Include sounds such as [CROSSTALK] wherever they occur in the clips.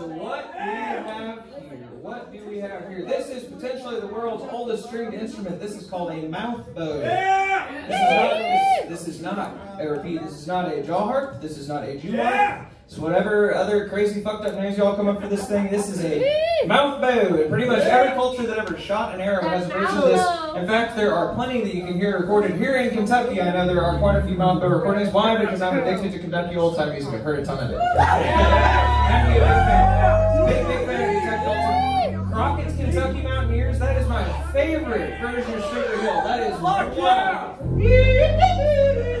So what do we have here? What do we have here? This is potentially the world's oldest stringed instrument. This is called a mouth bow. This is not, this, this is not, I repeat, this is not a jaw harp. This is not a Jew harp. So whatever other crazy fucked up names y'all come up for this thing, this is a mouth bow. And pretty much every culture that ever shot an arrow has a version of this. In fact, there are plenty that you can hear recorded here in Kentucky. I know there are quite a few mouth bow recordings. Why? Because I'm addicted to Kentucky old time music. I've heard a ton of it. I'm a big fan. Big, big fan of Kentucky old time. Crockett's Kentucky Mountaineers, that is my favorite version of Sugar Hill. That is wow.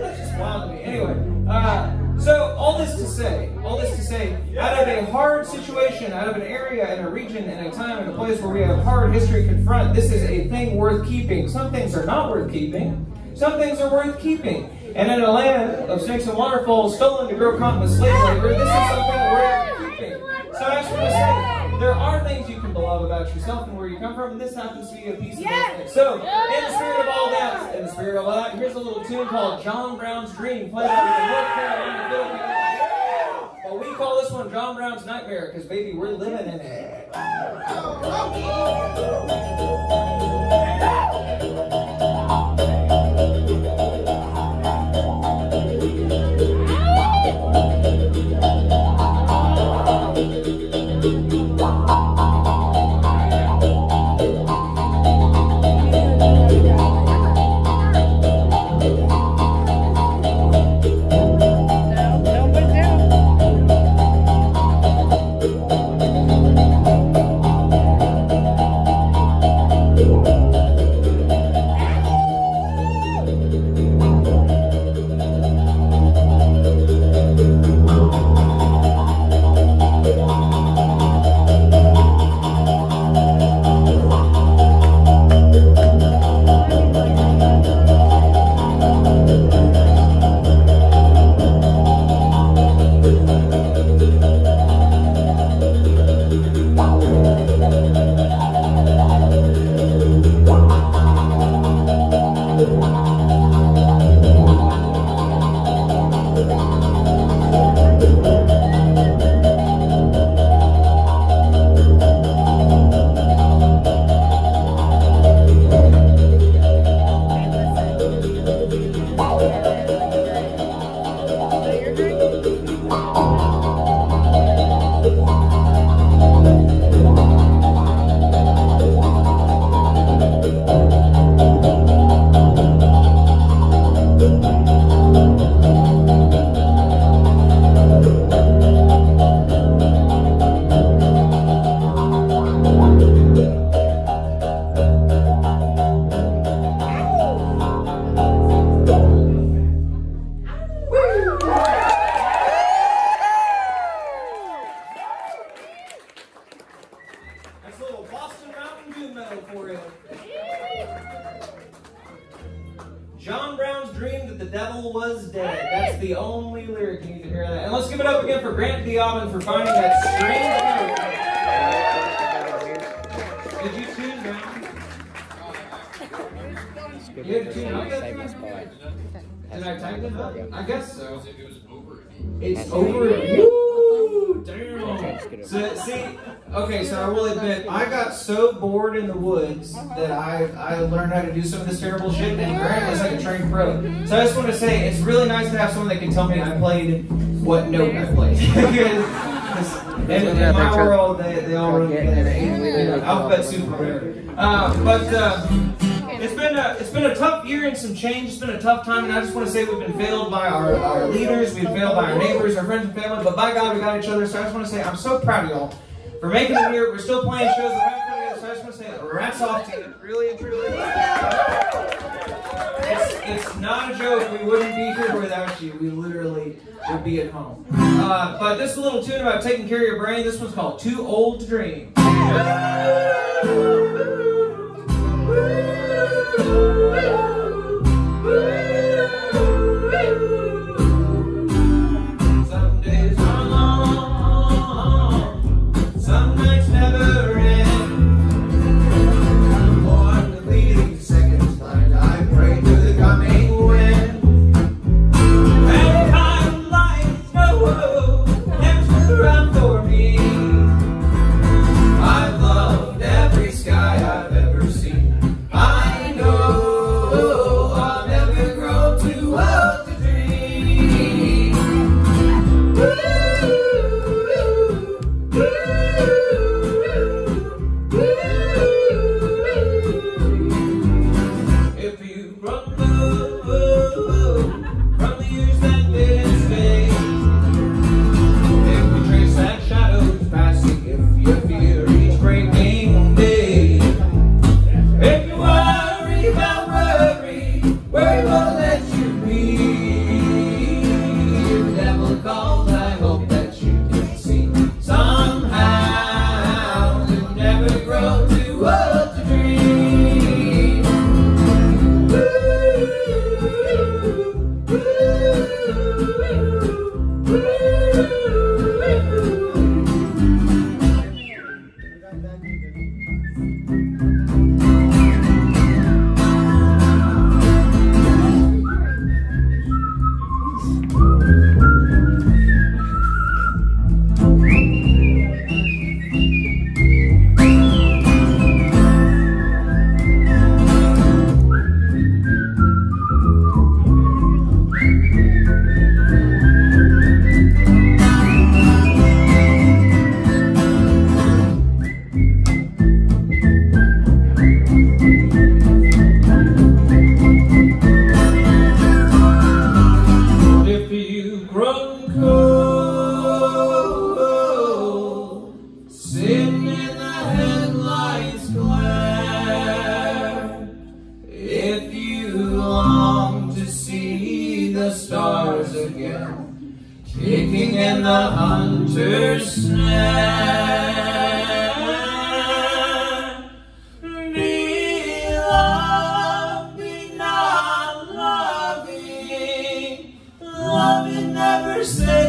That's just wild to me. Anyway, uh, so all this to say, all this to say, out of a hard situation, out of an area and a region and a time and a place where we have hard history confront, this is a thing worth keeping. Some things are not worth keeping. Some things are worth keeping. And in a land of snakes and waterfalls stolen to grow cotton with slave labor, this is something worth So I just want to say, there are things you can love about yourself and where you come from, and this happens to be a piece of it. So, in the spirit of all that, in the spirit of all that, here's a little tune called John Brown's Dream, played out in North Carolina, Philippines. Well, we call this one John Brown's Nightmare, because baby, we're living in it. That's only lyric you need to hear that. And let's give it up again for Grant Diabin for finding that strange note. Did you choose Mountain? You had to tune out that time? Did I type it up? I guess so. It's over. Damn. So, see, okay, so I will admit, I got so bored in the woods that I I learned how to do some of this terrible shit, and Grant is like a trained pro. So I just want to say, it's really nice to have someone that can tell me I played what note I played. [LAUGHS] in, in my world, they, they all run know, alphabet super rare. Uh, but. Uh, a it's been a tough year and some change. It's been a tough time, and I just want to say we've been failed by our, our leaders, we've failed by our neighbors, our friends and family, but by God, we got each other. So I just want to say I'm so proud of y'all for making it here. We're still playing shows. We're having fun. So I just want to say rats off to you, really and truly. It's, it's not a joke. We wouldn't be here without you. We literally would be at home. Uh, but this little tune about taking care of your brain. This one's called "Too Old to Dream." Some ooh. Música the stars again, taking in the hunter's snare. Be loving, be not loving, loving never says.